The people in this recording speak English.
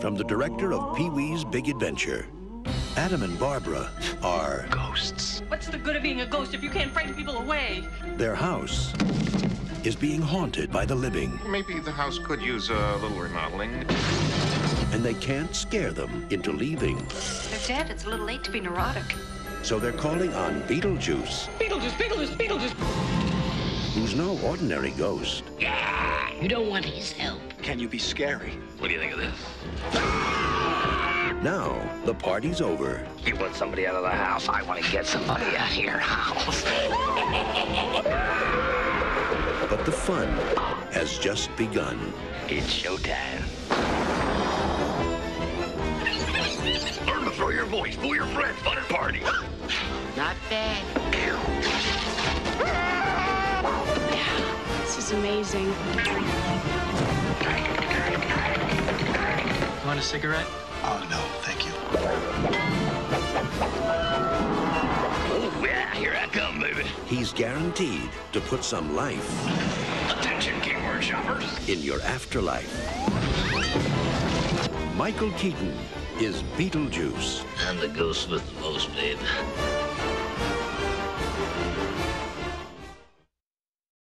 from the director of Pee Wee's Big Adventure. Adam and Barbara are Ghosts. What's the good of being a ghost if you can't frighten people away? their house is being haunted by the living, Maybe the house could use a little remodeling. and they can't scare them into leaving. They're dead. It's a little late to be neurotic. So they're calling on Beetlejuice, Beetlejuice, Beetlejuice, Beetlejuice. who's no ordinary ghost. Yeah, you don't want his help. Can you be scary? What do you think of this? Now, the party's over, You want somebody out of the house. I want to get somebody out of your house. but the fun has just begun. It's showtime. Learn to throw your voice, fool your friends, fun and party. Not bad. This is amazing. Want a cigarette? Oh, no, thank you. Oh, yeah, here I come, baby. He's guaranteed to put some life Attention, Kmart shoppers. in your afterlife. Michael Keaton is Beetlejuice. I'm the ghost with the most, babe.